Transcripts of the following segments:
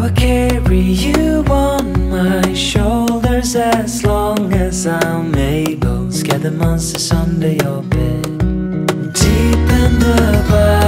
will carry you on my shoulders as long as I'm able. Scare the monsters under your bed. Deep in the blood.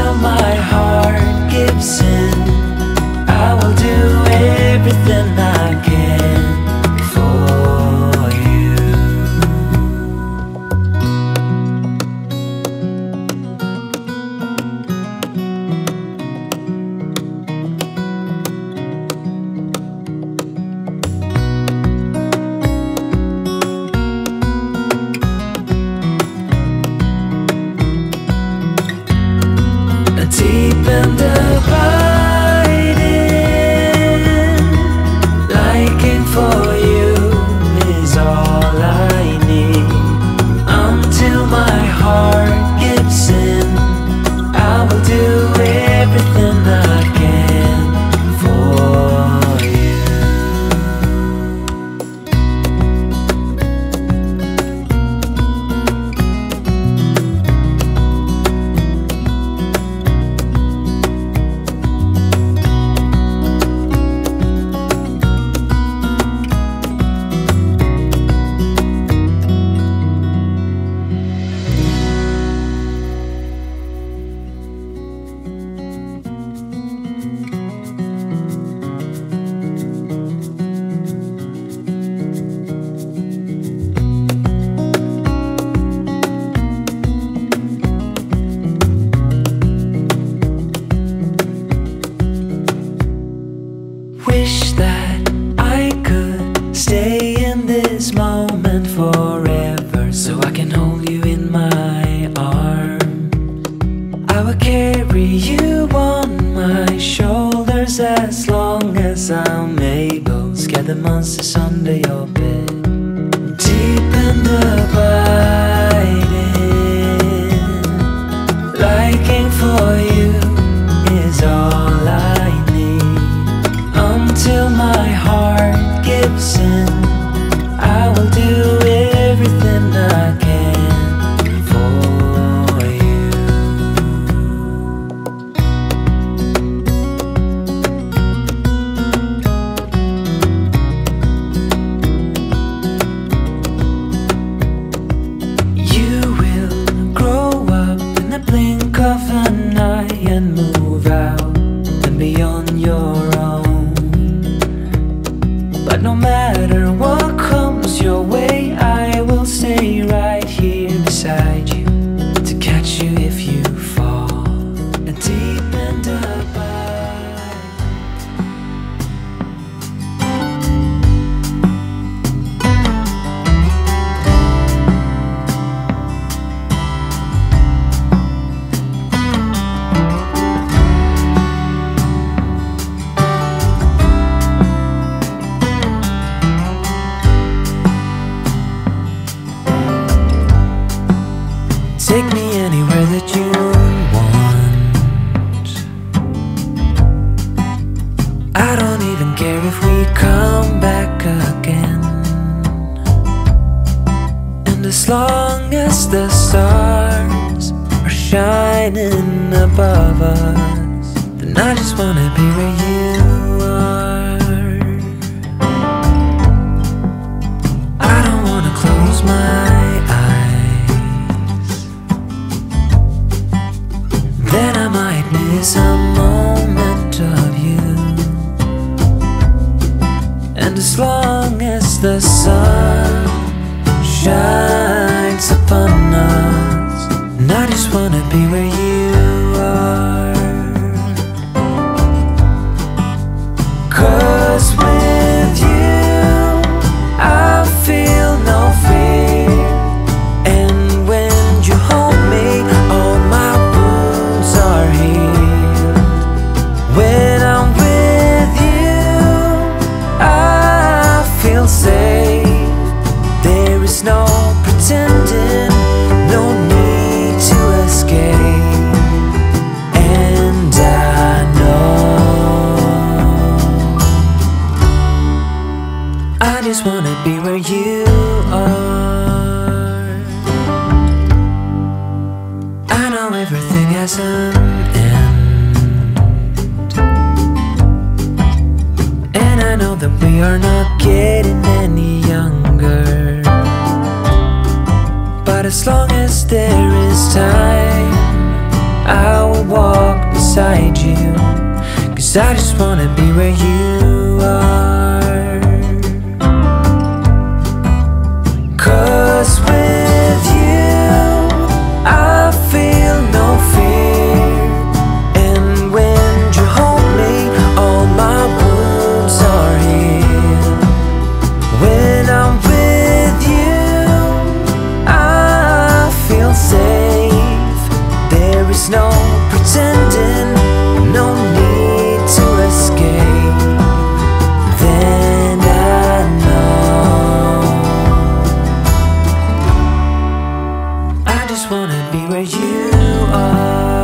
till my heart gives in I will do everything I can 的花 Wish that I could stay in this moment forever so I can hold you in my arms. I will carry you on my shoulders as long as I'm able. Scare the monsters Cause I just wanna be where you just wanna be where you are.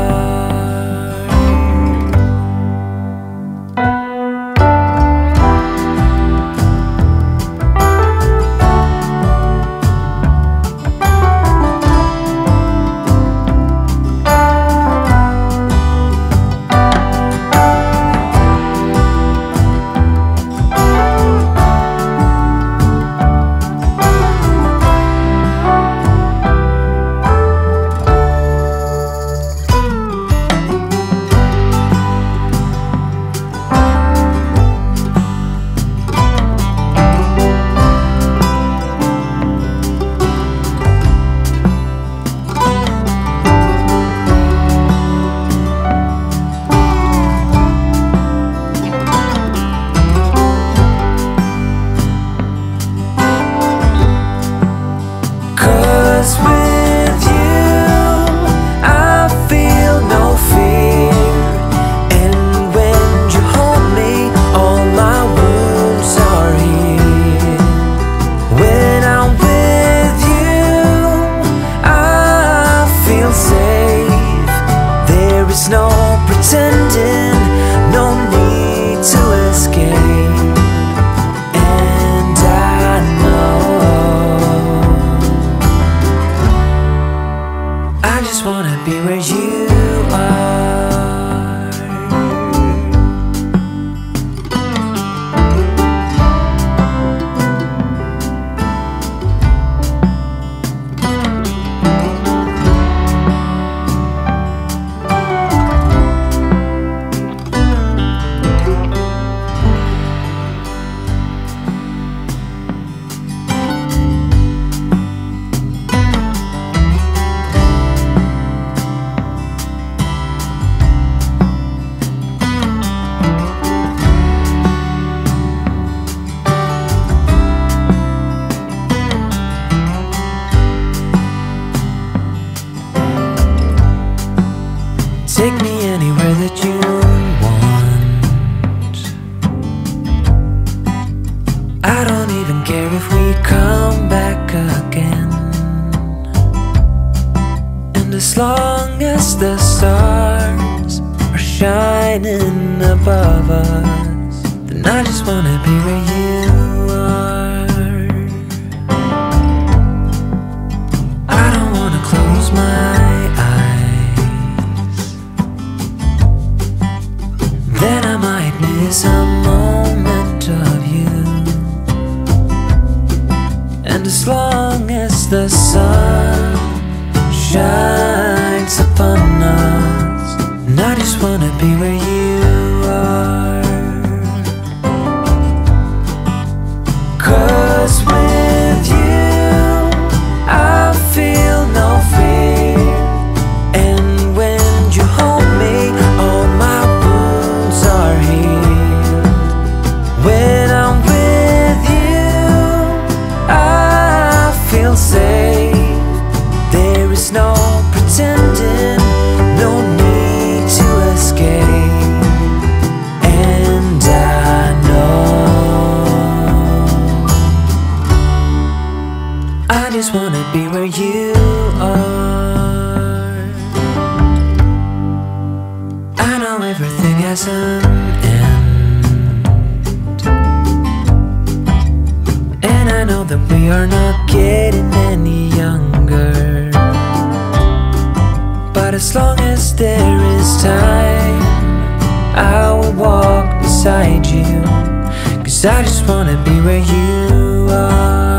shining above us. Then I just wanna be where you are. I don't wanna close my eyes. Then I might miss a moment of you. And as long as the sun shines wanna be where you Cause I just wanna be where you are.